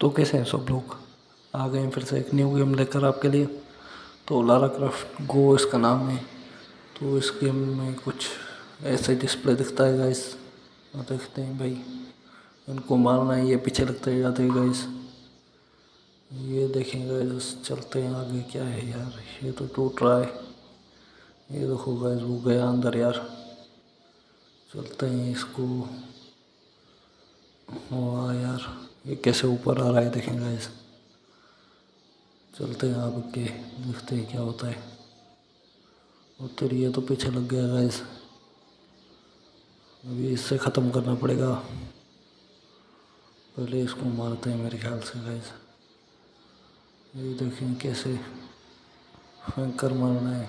तो कैसे हैं सब लोग? आ गए फिर से एक न्यू गेम लेकर आपके लिए। तो लारा क्राफ्ट गो इसका नाम है। तो इस गेम में कुछ ऐसे डिस्प्ले दिखता है गाइस देखते हैं भाई। इनको मारना है, ये पीछे लगते जाते हैं गाइस ये देखें गाइस चलते हैं आगे, क्या है यार? ये तो टूट रहा है। ये देखो गाइस वो गया अंदर, यार। चलते हैं इसको। वाह, यार। ये कैसे ऊपर आ रहा है देखें गाइस चलते हैं आप के, देखते हैं क्या होता है। उत्तर ये तो पीछे लग गया गाइस अभी इससे ख़त्म करना पड़ेगा। पहले इसको मारते हैं मेरे ख्याल से गाइस ये देखें कैसे फेंक कर मारना है।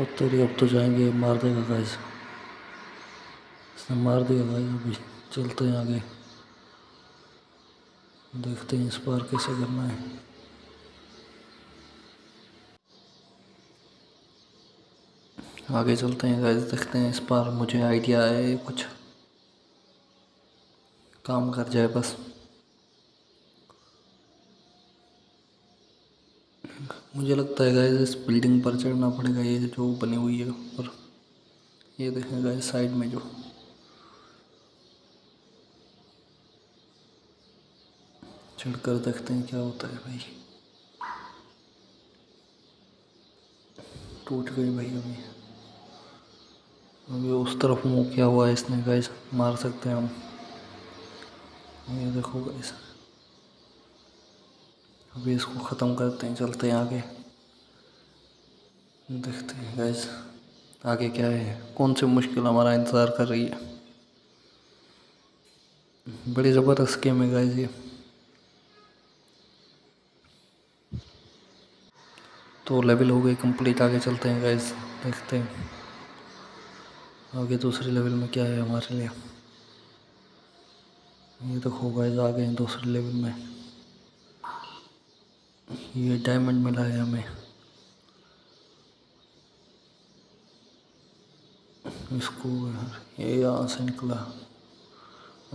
उत्तर अब तो जाएँगे, मार देगा गाइस इसने मार दिया गाइस अभी चलते हैं आगे। देखते हैं इस बार कैसे करना है। आगे चलते हैं गाइस देखते हैं इस बार मुझे आइडिया है कुछ। काम कर जाए बस। मुझे लगता है गाइस इस बिल्डिंग पर चढ़ना पड़ेगा, ये जो बनी हुई है ऊपर। ये देखें गाइस साइड में जो। चढ़कर देखते हैं क्या होता है भाई। टूट गई भाई अभी। अभी उस तरफ़ मुँह किया हुआ है इसने गैस मार सकते हैं हम। ये देखो गैस अभी इसको ख़त्म करते हैं, चलते हैं आगे। देखते हैं गैस आगे क्या है। कौन सी मुश्किल हमारा इंतज़ार कर रही है। बड़ी ज़बरदस्त गेम है गैस ये। तो लेवल हो गई कंप्लीट आगे चलते हैं गाइस देखते हैं। आगे दूसरे लेवल में क्या है हमारे लिए? ये देखो गाइस आ गए दूसरे लेवल में। ये डायमंड मिला है हमें। इसको ये यहाँ से निकला।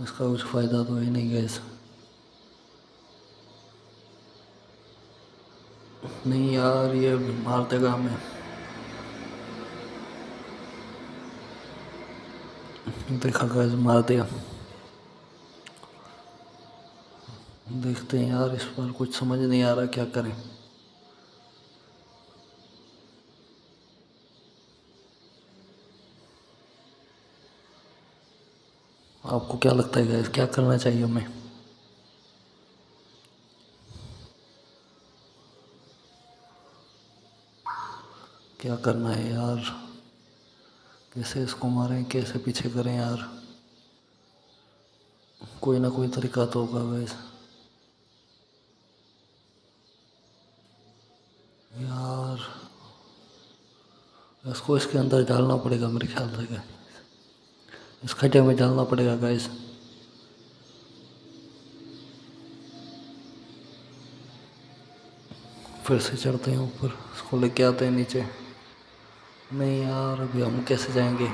इसका कुछ फ़ायदा तो है नहीं गैस नहीं यार, ये मार देगा हमें देखा गैस मार दिया देखते हैं यार, इस बार कुछ समझ नहीं आ रहा क्या करें। आपको क्या लगता है गैस क्या करना चाहिए हमें? क्या करना है यार? कैसे इसको मारें? कैसे पीछे करें यार? कोई ना कोई तरीका तो होगा वैसे। यार, इसको इसके अंदर डालना पड़ेगा मेरे ख्याल से इस खड्डे में डालना पड़ेगा गैस फिर से चढ़ते हैं ऊपर। इसको लेके आते हैं नीचे। नहीं यार, अभी हम कैसे जाएँगे?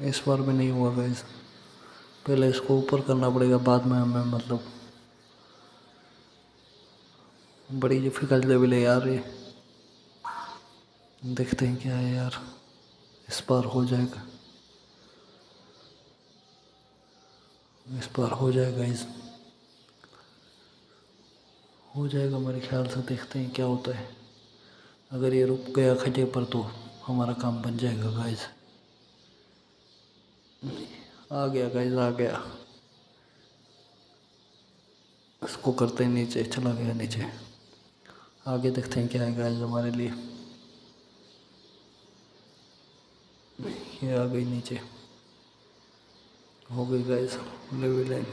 इस बार भी नहीं हुआ गैस पहले इसको ऊपर करना पड़ेगा, बाद में हमें मतलब बड़ी डिफ़िकल्ट लेवल है यार ये। देखते हैं क्या है यार, इस बार हो जाएगा। इस बार हो जाएगा इस हो जाएगा, मेरे ख्याल से देखते हैं क्या होता है। अगर ये रुक गया खड्डे पर तो हमारा काम बन जाएगा गाइस आ गया गाइस आ गया। इसको करते हैं नीचे, चला गया नीचे। आगे देखते हैं क्या है गाइस हमारे लिए। ये आ गई नीचे। हो गई गाइस लेवल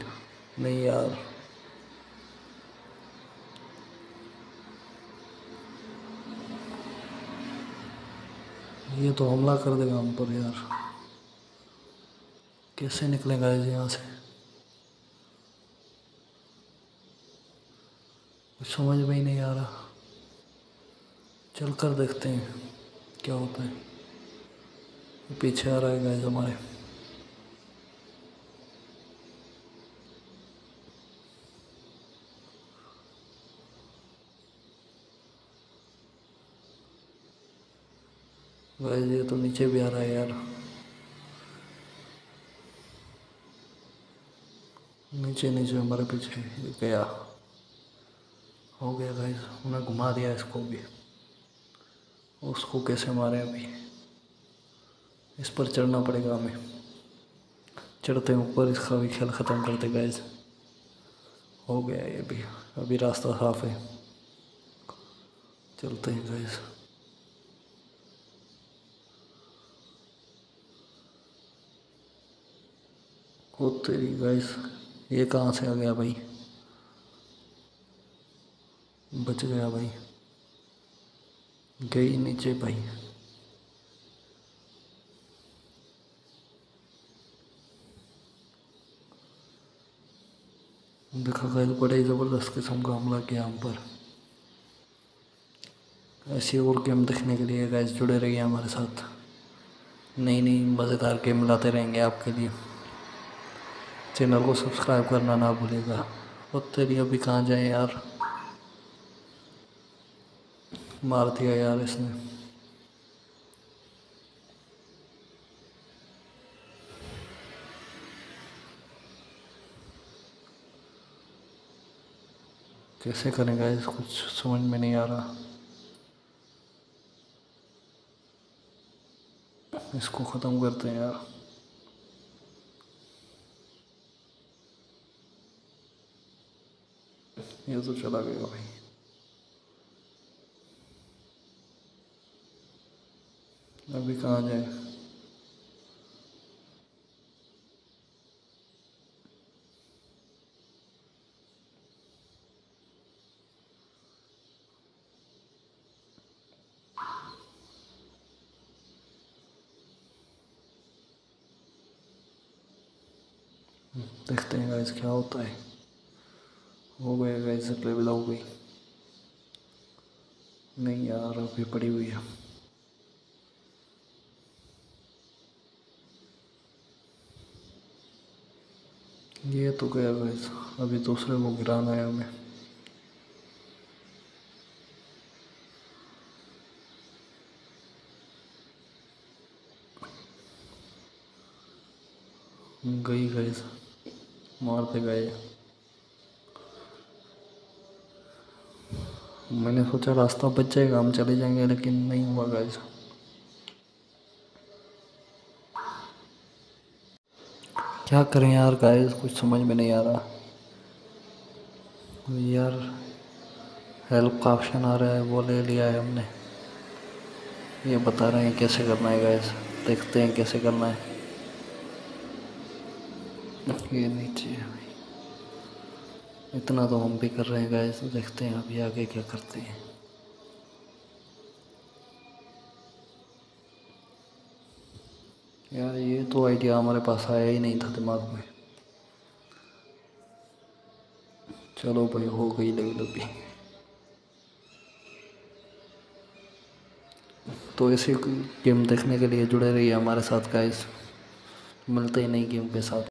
नहीं यार। ये तो हमला कर देगा हम पर यार। कैसे निकलेगा यहाँ से? कुछ समझ में ही नहीं आ रहा। चल कर देखते हैं क्या होता है। पीछे आ रहा है गाइस हमारे। गाइस ये तो नीचे भी आ रहा है यार। नीचे नीचे, हमारे पीछे गया। हो गया गाइस उन्हें घुमा दिया इसको भी। उसको कैसे मारे अभी? इस पर चढ़ना पड़ेगा हमें। चढ़ते ऊपर, इसका भी खेल ख़त्म करते गाइस हो गया ये भी। अभी रास्ता साफ़ है। चलते हैं गाइस ओ तेरी गाइस ये कहाँ से आ गया भाई? बच गया भाई। गई नीचे भाई। देखा गया बड़े ही ज़बरदस्त किस्म का हमला किया हम पर। ऐसी और गेम देखने के लिए गैस जुड़े रहिए हमारे साथ। नई नई मज़ेदार गेम लाते रहेंगे आपके लिए। चैनल को सब्सक्राइब करना ना भूलेगा। और तेरी अभी कहाँ जाए यार? मार दिया यार इसने। कैसे करेंगे इस कुछ समझ में नहीं आ रहा। इसको ख़त्म करते हैं यार। ये तो चला गया भाई अभी कहाँ जाए देखते हैं गाइस क्या होता है हो गया गाइस लेवल हो गई। नहीं यार अभी पड़ी हुई है। ये तो गया गाइस अभी दूसरे को गिराना है हमें। गई गई मारते गए। मैंने सोचा रास्ता बच जाएगा, हम चले जाएँगे, लेकिन नहीं हुआ गाइस क्या करें यार गाइस कुछ समझ में नहीं आ रहा। यार हेल्प का ऑप्शन आ रहा है, वो ले लिया है हमने। ये बता रहे हैं कैसे करना है गाइस देखते हैं कैसे करना है। ये नीचे इतना तो हम भी कर रहे हैं गाइस देखते हैं अभी आगे क्या करते हैं। यार, ये तो आइडिया हमारे पास आया ही नहीं था दिमाग में। चलो भाई, हो गई लेवल अभी। तो ऐसे गेम देखने के लिए जुड़े रहिए हमारे साथ गाइस मिलते ही नई गेम के साथ।